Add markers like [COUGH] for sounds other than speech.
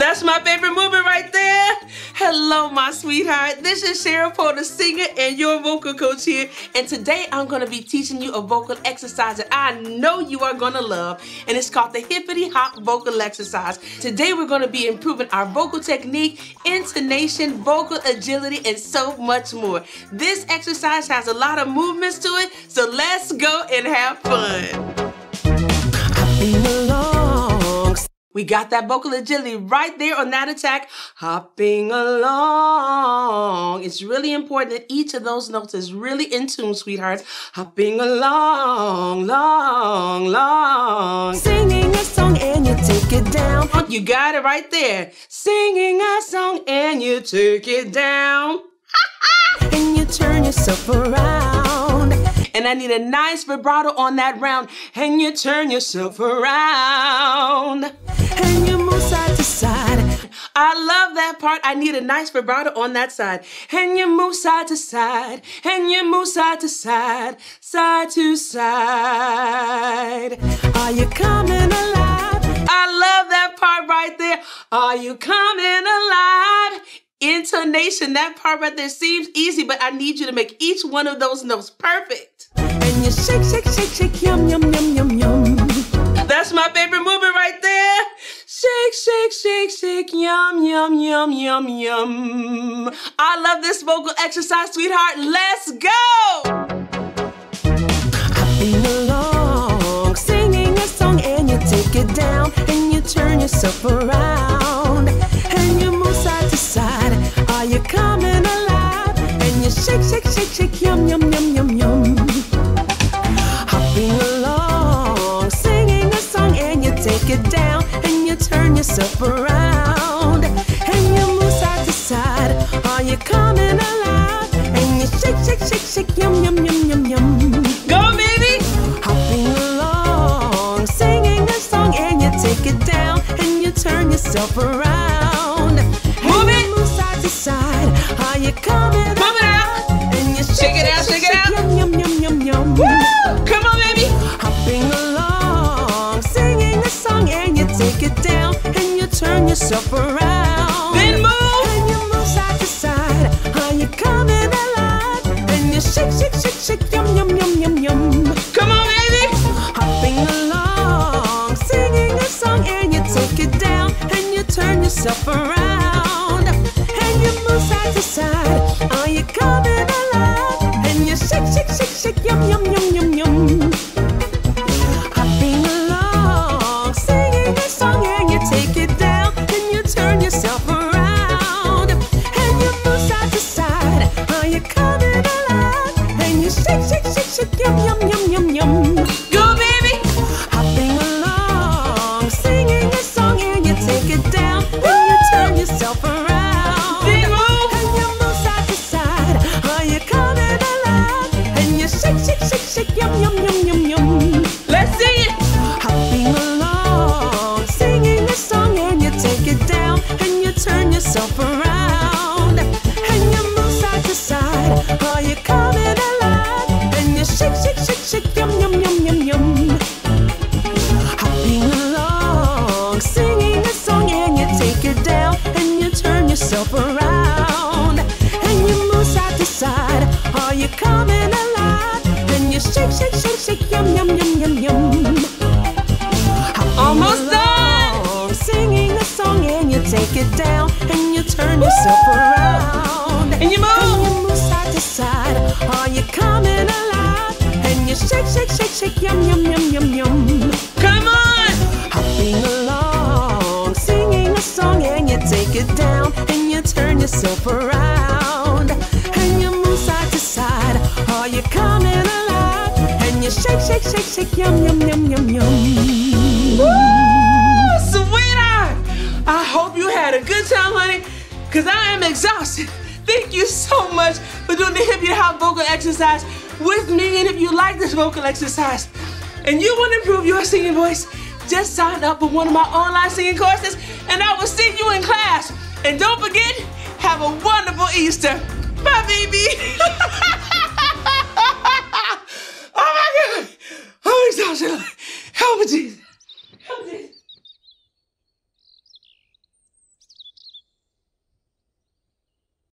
That's my favorite movement right there. Hello, my sweetheart. This is Cheryl Porter, singer and your vocal coach here. And today I'm going to be teaching you a vocal exercise that I know you are going to love. And it's called the Hippity Hop Vocal Exercise. Today we're going to be improving our vocal technique, intonation, vocal agility, and so much more. This exercise has a lot of movements to it, so let's go and have fun. We got that vocal agility right there on that attack, hopping along. It's really important that each of those notes is really in tune, sweethearts. Hopping along, long, long. Singing a song and you take it down. You got it right there. Singing a song and you take it down. [LAUGHS] and you turn yourself around. And I need a nice vibrato on that round. And you turn yourself around. And you move side to side. I love that part. I need a nice vibrato on that side. And you move side to side. And you move side to side. Side to side. Are you coming alive? I love that part right there. Are you coming alive? Intonation, that part right there seems easy, but I need you to make each one of those notes perfect. And you shake, shake, shake, shake, yum, yum, yum, yum, yum. That's my favorite movement right there. Shake, shake, shake, shake, yum, yum, yum, yum, yum. I love this vocal exercise, sweetheart. Let's go! Hopping along, singing a song, and you take it down, and you turn yourself around, yourself around, and you move side to side. Are you coming alive? And you shake, shake, shake, shake, yum, yum, yum, yum, yum. Go, baby! Hopping along, singing a song, and you take it down, and you turn yourself around. Yourself around. Then move! And you move side to side. Are you coming alive? And you shake, shake, shake, shake, yum, yum, yum, yum, yum. Come on, baby! Hopping along, singing a song, and you take it down, and you turn yourself around, turn yourself around. And you move. And you move side to side. Are you coming alive? And you shake, shake, shake, shake, yum, yum, yum, yum, yum. Come on! Hopping along, singing a song and you take it down and you turn yourself around. And you move side to side. Are you coming alive? And you shake, shake, shake, shake, yum, yum, yum, yum, yum. Woo! Sweetheart! I hope you had a good time, honey, because I am exhausted. Thank you so much for doing the Hippity Hop vocal exercise with me. And if you like this vocal exercise and you want to improve your singing voice, just sign up for one of my online singing courses and I will see you in class. And don't forget, have a wonderful Easter. Bye, baby. [LAUGHS] oh my God. I'm exhausted. Help me, Jesus.